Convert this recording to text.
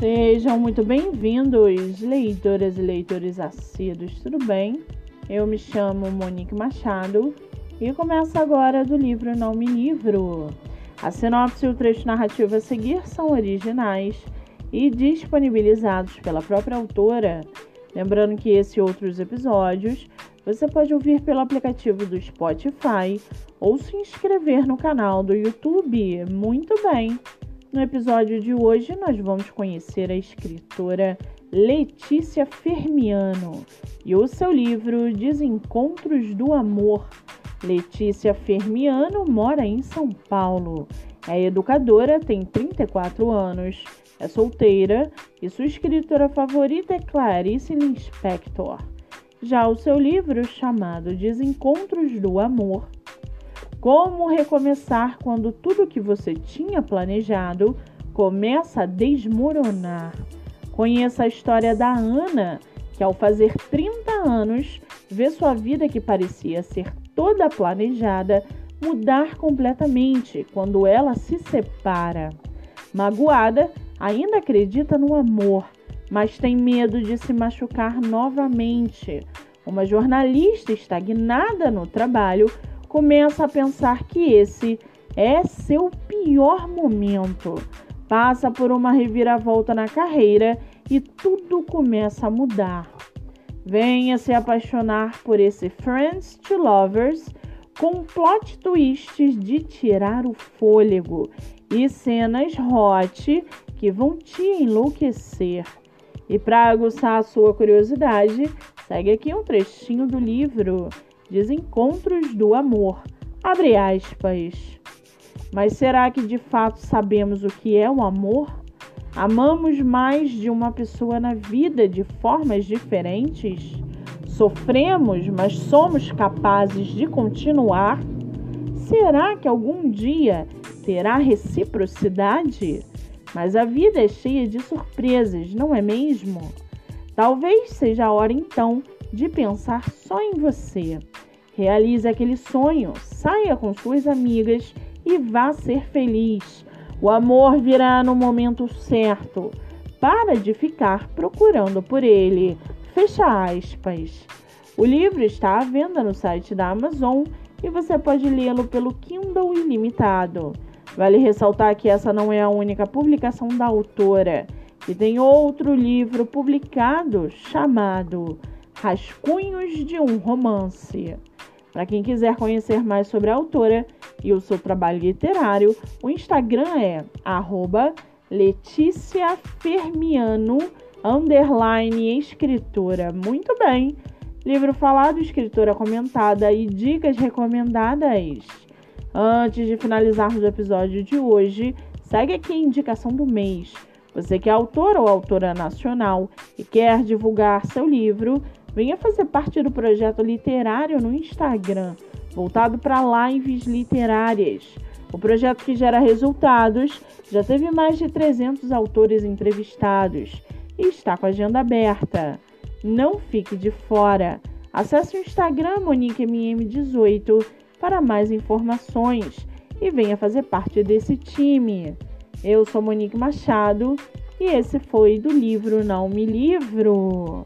Sejam muito bem-vindos, leitoras e leitores assíduos, tudo bem? Eu me chamo Monique Machado e começo agora do livro Não Me Livro. A sinopse e o trecho narrativo a seguir são originais e disponibilizados pela própria autora. Lembrando que esse e outros episódios você pode ouvir pelo aplicativo do Spotify ou se inscrever no canal do YouTube. Muito bem! No episódio de hoje, nós vamos conhecer a escritora Letícia Fermiano e o seu livro Desencontros do Amor. Letícia Fermiano mora em São Paulo. É educadora, tem 34 anos, é solteira e sua escritora favorita é Clarice Lispector. Já o seu livro, chamado Desencontros do Amor, como recomeçar quando tudo que você tinha planejado começa a desmoronar? Conheça a história da Ana, que ao fazer 30 anos, vê sua vida que parecia ser toda planejada mudar completamente quando ela se separa. Magoada, ainda acredita no amor, mas tem medo de se machucar novamente. Uma jornalista estagnada no trabalho começa a pensar que esse é seu pior momento. Passa por uma reviravolta na carreira e tudo começa a mudar. Venha se apaixonar por esse Friends to Lovers com plot twists de tirar o fôlego e cenas hot que vão te enlouquecer. E para aguçar a sua curiosidade, segue aqui um trechinho do livro Desencontros do amor. Abre aspas. Mas será que de fato sabemos o que é o amor? Amamos mais de uma pessoa na vida de formas diferentes? Sofremos, mas somos capazes de continuar? Será que algum dia terá reciprocidade? Mas a vida é cheia de surpresas, não é mesmo? Talvez seja a hora então de pensar só em você. Realize aquele sonho, saia com suas amigas e vá ser feliz. O amor virá no momento certo. Para de ficar procurando por ele. Fecha aspas. O livro está à venda no site da Amazon e você pode lê-lo pelo Kindle Ilimitado. Vale ressaltar que essa não é a única publicação da autora, que tem outro livro publicado chamado Rascunhos de um Romance. Para quem quiser conhecer mais sobre a autora e o seu trabalho literário, o Instagram é @leticiafermiano underline escritora. Muito bem! Livro falado, escritora comentada e dicas recomendadas. Antes de finalizarmos o episódio de hoje, segue aqui a indicação do mês. Você que é autor ou autora nacional e quer divulgar seu livro, Venha fazer parte do projeto literário no Instagram, voltado para lives literárias. O projeto que gera resultados já teve mais de 300 autores entrevistados e está com a agenda aberta. Não fique de fora. Acesse o Instagram MoniqueMM18 para mais informações e venha fazer parte desse time. Eu sou Monique Machado e esse foi do livro Não Me Livro.